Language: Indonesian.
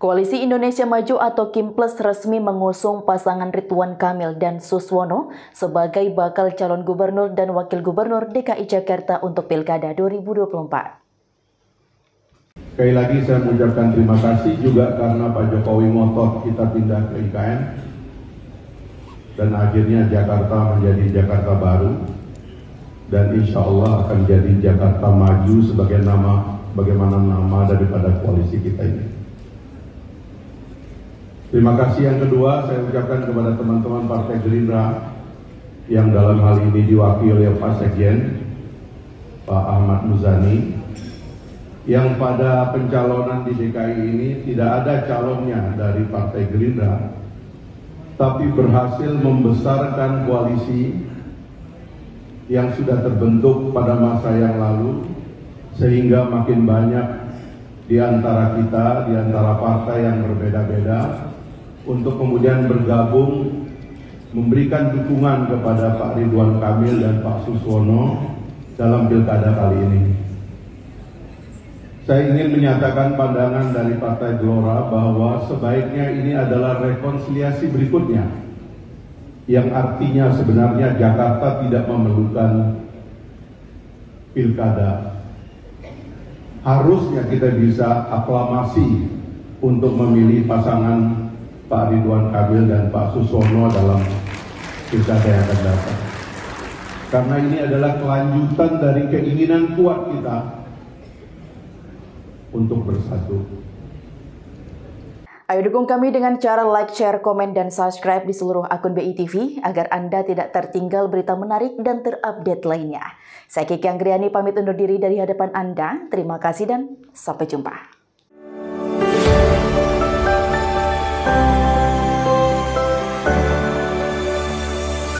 Koalisi Indonesia Maju atau Kimples resmi mengusung pasangan Ridwan Kamil dan Suswono sebagai bakal calon gubernur dan wakil gubernur DKI Jakarta untuk Pilkada 2024. Sekali lagi saya mengucapkan terima kasih juga karena Pak Jokowi ngotot kita pindah ke IKN dan akhirnya Jakarta menjadi Jakarta baru dan insya Allah akan jadi Jakarta maju sebagai nama bagaimana nama daripada koalisi kita ini. Terima kasih yang kedua saya ucapkan kepada teman-teman Partai Gerindra yang dalam hal ini diwakili oleh Pak Sekjen, Pak Ahmad Muzani, yang pada pencalonan di DKI ini tidak ada calonnya dari Partai Gerindra, tapi berhasil membesarkan koalisi yang sudah terbentuk pada masa yang lalu, sehingga makin banyak di antara kita, di antara partai yang berbeda-beda, untuk kemudian bergabung memberikan dukungan kepada Pak Ridwan Kamil dan Pak Suswono dalam pilkada kali ini. Saya ingin menyatakan pandangan dari Partai Gelora bahwa sebaiknya ini adalah rekonsiliasi berikutnya yang artinya sebenarnya Jakarta tidak memerlukan pilkada. Harusnya kita bisa aklamasi untuk memilih pasangan Pak Ridwan Kamil dan Pak Susono dalam pilkada yang akan datang. Karena ini adalah kelanjutan dari keinginan kuat kita untuk bersatu. Ayo dukung kami dengan cara like, share, komen, dan subscribe di seluruh akun BI TV agar Anda tidak tertinggal berita menarik dan terupdate lainnya. Saya Kiki Anggriani pamit undur diri dari hadapan Anda. Terima kasih dan sampai jumpa.